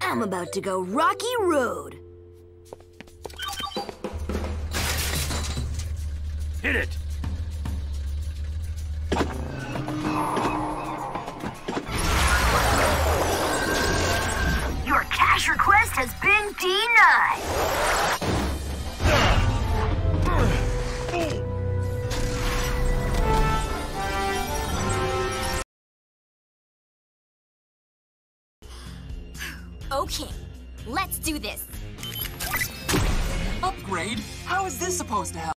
I'm about to go Rocky Road. Hit it! Your cash request has been denied. Okay, let's do this. Upgrade? How is this supposed to help?